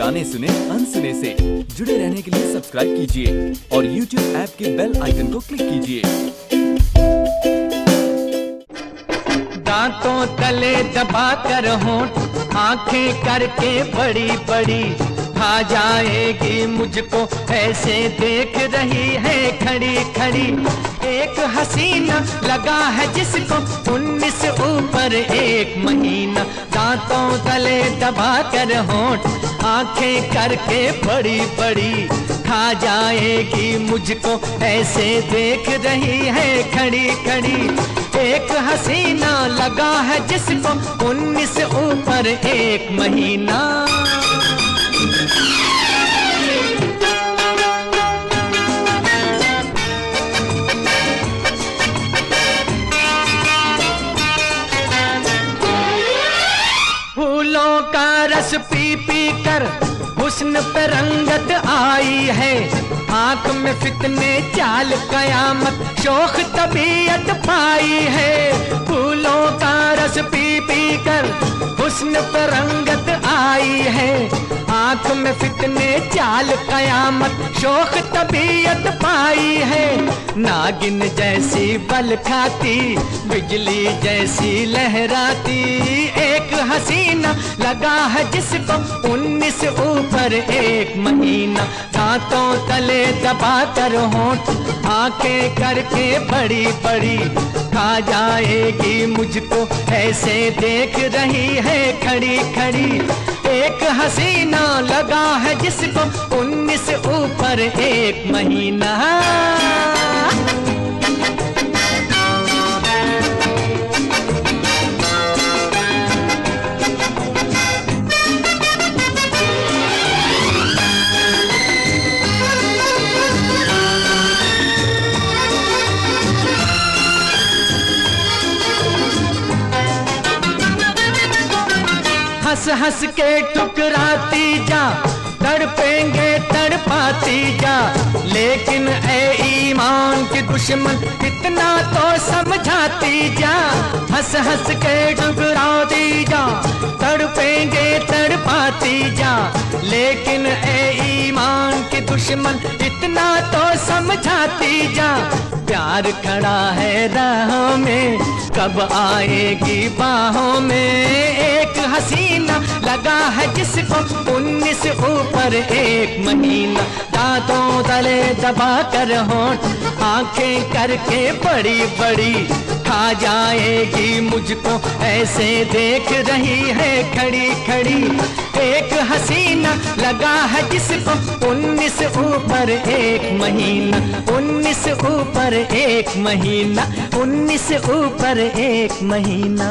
गाने सुने अनसुने से जुड़े रहने के लिए सब्सक्राइब कीजिए और YouTube ऐप के बेल आइकन को क्लिक कीजिए। दांतों तले दबा कर होंठ, आँखें करके बड़ी बड़ी खा जाएगी मुझको, ऐसे देख रही है खड़ी खड़ी। एक हसीना लगा है जिसको, उन्नीस ऊपर एक महीना। दांतों तले दबा कर होंठ आँखें करके बड़ी बड़ी खा जाएगी मुझको, ऐसे देख रही है खड़ी खड़ी। एक हसीना लगा है जिसको उन्नीस ऊपर एक महीना। रस पी पी कर हुस्न पे रंगत आई है। आँख में फितने चाल कयामत शोक तबीयत पाई है। फूलों का रस पी पी कर हुस्न पे रंगत आई है। आँख में फितने, चाल कयामत। शोक तबीयत पाई है। नागिन जैसी बल खाती, बिजली जैसी लहराती। एक हसीना लगा है जिसको उन्नीस ऊपर एक महीना। दांतों तले दबा कर होंठ, आँखें करके बड़ी बड़ी। खा जाएगी मुझको, ऐसे देख रही है खड़ी खड़ी। एक हसीना लगा है जिसको उन्नीस ऊपर एक महीना। हंस हंस के टुकराती जा, तड़पेंगे, तड़पाती जा। लेकिन ए ईमान के दुश्मन कितना तो समझाती जा। हंस हंस के ठुकराती दुश्मन इतना तो समझाती जा। प्यार खड़ा है राहों में, कब आएगी बाहों में? एक हसीना लगा है जिसको उन्नीस ऊपर एक महीना। दांतों तले दबा कर होंठ, आँखें करके बड़ी बड़ी। खा जाएगी मुझको, ऐसे देख रही है खड़ी खड़ी। एक हसीना लगा है जिसको उन्नीस ऊपर एक महीना, उन्नीस ऊपर एक महीना, उन्नीस ऊपर एक महीना।